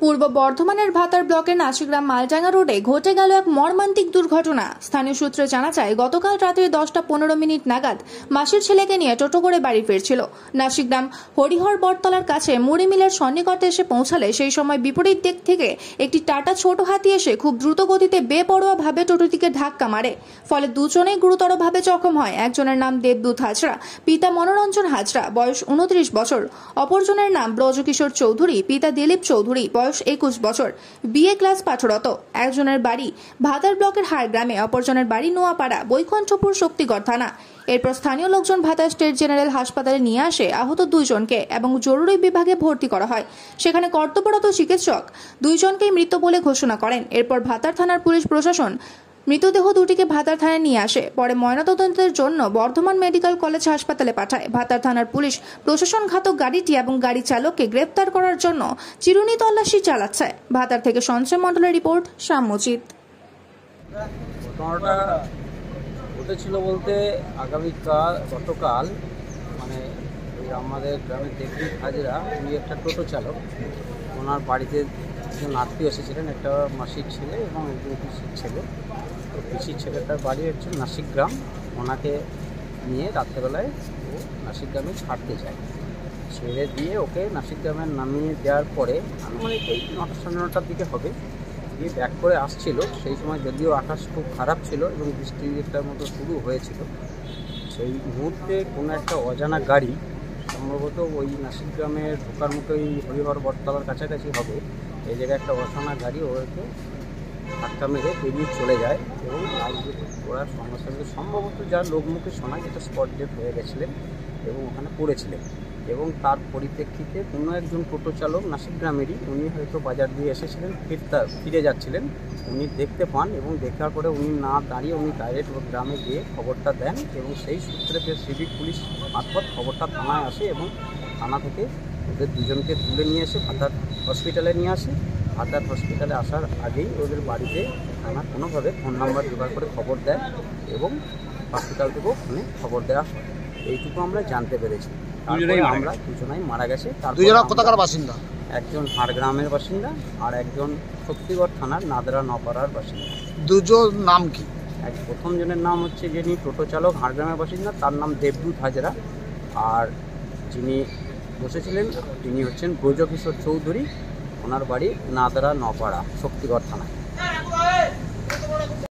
পূর্ব বর্ধমানের ভাতার ব্লকের নাসিগ্রাম মালডাঙ্গা রোডে ঘটে গেল এক মর্মান্তিক দুর্ঘটনা। স্থানীয় সূত্রে জানা যায়, গতকাল রাত্রে দশটা পনেরো মিনিট নাগাদ মাসির ছেলেকে নিয়ে টোটো করে বাড়ি ফিরছিল। নাসিগ্রাম হরিহর বটতলার কাছে মুড়ি মিলের সন্নিকটে এসে পৌঁছালে সেই সময় বিপরীত দিক থেকে একটি টাটা ছোট হাতি এসে খুব দ্রুত গতিতে বেপরোয়াভাবে টোটোটিকে ধাক্কা মারে। ফলে দুজনেই গুরুতরভাবে জখম হয়। একজনের নাম দেবদূত হাজরা, পিতা মনোরঞ্জন হাজরা, বয়স উনত্রিশ বছর। অপরজনের নাম ব্রজকিশোর চৌধুরী, পিতা দিলীপ চৌধুরী, বয়স একুশ বছর। বিএ ক্লাস পাঠরত। একজনের বাড়ি ভাতার ব্লকের হাড়গ্রামে অপরজনের বাড়ি নোয়াপাড়া, বৈকুণ্ঠপুর শক্তিগড় থানা। এরপর স্থানীয় লোকজন ভাতা স্টেট জেনারেল হাসপাতালে নিয়ে আসে আহত দুইজনকে এবং জরুরি বিভাগে ভর্তি করা হয়। সেখানে কর্তব্যরত চিকিৎসক দুইজনকেই মৃত বলে ঘোষণা করেন। এরপর ভাতার থানার পুলিশ প্রশাসন মৃতদেহ দুটিকে ভাতার থানায় নিয়ে আসে। পরে ময়নাতদন্তের জন্য বর্ধমান মেডিকেল কলেজ হাসপাতালে পাঠায়। ভাতার থানার পুলিশ প্রশাসন ঘাতক গাড়িটি এবং গাড়ি চালককে গ্রেপ্তার করার জন্য চিরুনি তল্লাশি চালাচ্ছে। ভাতার থেকে সঞ্চয় মণ্ডলের রিপোর্ট ঘটনাটা ঘটেছিল বলতে আগামীকাল, গতকাল মানে আমাদের গ্রামের দেবী হাজিরা, উনি একটা টোটো চালক। ওনার বাড়িতে একজন আত্মীয় এসেছিলেন, একটা মাসির ছেলে এবং একজন পিসির ছেলে। তো পিসির ছেলেটার বাড়ি হচ্ছে নাসিক গ্রাম ওনাকে নিয়ে রাত্রেবেলায় ও নাসিক গ্রামে ছাড়তে যায়। ছেড়ে দিয়ে ওকে নাসিক গ্রামে নামিয়ে দেওয়ার পরে আনুমানিক ওই নটা সাড়ে নটার দিকে হবে। দিয়ে ব্যাক করে আসছিল। সেই সময় যদিও আকাশ খুব খারাপ ছিল এবং বৃষ্টি একটার মতো শুরু হয়েছিল, সেই মুহূর্তে কোনো একটা অজানা গাড়ি সম্ভবত ওই নাসিক গ্রামের ঢোকার মতো ওই হরিহর বটতলার কাছাকাছি হবে। এই জায়গায় একটা অজানা গাড়ি ওকে ধাক্কা মেরে বেরিয়ে চলে যায় এবং ওরা সঙ্গে সঙ্গে সম্ভবত যা লোকমুখে শোনা যেটা স্পট ডেট হয়ে গেছিলেন এবং ওখানে পড়েছিলেন। এবং তার পরিপ্রেক্ষিতে কোনো একজন টোটো চালক নাসিক গ্রামেরই, উনি হয়তো বাজার দিয়ে এসেছিলেন, ফিরতা, ফিরে যাচ্ছিলেন। উনি দেখতে পান এবং দেখার পরে উনি না দাঁড়িয়ে উনি ডাইরেক্ট ওর গ্রামে গিয়ে খবরটা দেন এবং সেই সূত্রে সিভিক পুলিশ মারফত খবরটা থানায় আসে এবং থানা থেকে ওদের দুজনকে তুলে নিয়ে এসে ভাতার হসপিটালে নিয়ে আসে। ভাতার হসপিটালে আসার আগেই ওদের বাড়িতে থানা কোনোভাবে ফোন নাম্বার জোগাড় করে খবর দেয় এবং হসপিটাল থেকেও ফোনে খবর দেওয়া হয়। এইটুকু আমরা জানতে পেরেছি। আমরা দুজনাই মারা গেছে। দুজনা কোথাকার বাসিন্দা? একজন হাড়গ্রামের বাসিন্দা আর একজন শক্তিগড় থানার নাদরা নপাড়ার বাসিন্দা। দুজন নাম কি? এক প্রথম জনের নাম হচ্ছে যিনি টোটো চালক হাড়গ্রামের বাসিন্দা তার নাম দেবদূত হাজরা। আর যিনি বসেছিলেন। তিনি হচ্ছেন ব্রজকিশোর চৌধুরী। ওনার বাড়ি নাদরা নপাড়া শক্তিগড় থানায়।